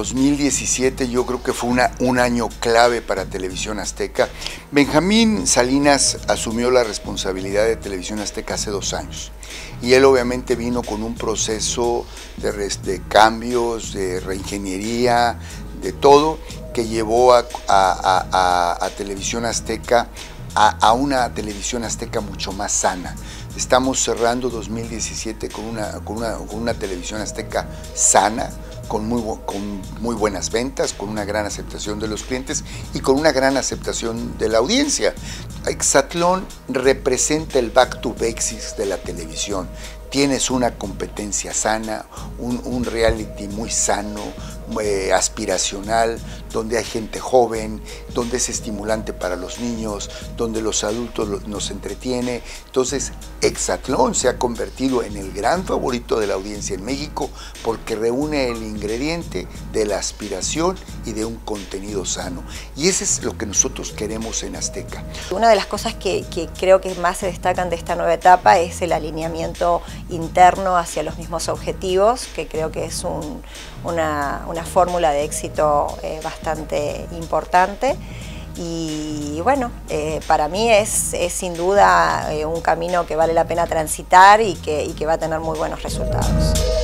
2017 yo creo que fue una, un año clave para Televisión Azteca. Benjamín Salinas asumió la responsabilidad de Televisión Azteca hace dos años y él obviamente vino con un proceso de, cambios, de reingeniería, de todo, que llevó a, a Televisión Azteca a, una televisión azteca mucho más sana. Estamos cerrando 2017 con una, con una, con una televisión azteca sana, con muy, con muy buenas ventas, con una gran aceptación de los clientes y con una gran aceptación de la audiencia. Exatlón representa el back to basics de la televisión. Tienes una competencia sana, un reality muy sano, eh, aspiracional, donde hay gente joven, donde es estimulante para los niños, donde los adultos nos entretiene. Entonces, Exatlón se ha convertido en el gran favorito de la audiencia en México porque reúne el ingrediente de la aspiración y de un contenido sano. Y eso es lo que nosotros queremos en Azteca. Una de las cosas que, creo que más se destacan de esta nueva etapa es el alineamiento interno hacia los mismos objetivos, que creo que es una fórmula de éxito eh, bastante importante. Y bueno, eh, para mí es, sin duda eh, un camino que vale la pena transitar y que, y que va a tener muy buenos resultados.